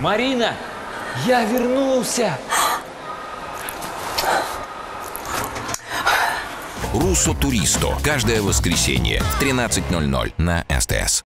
Марина, я вернулся! Русо Туристо. Каждое воскресенье в 13.00 на СТС.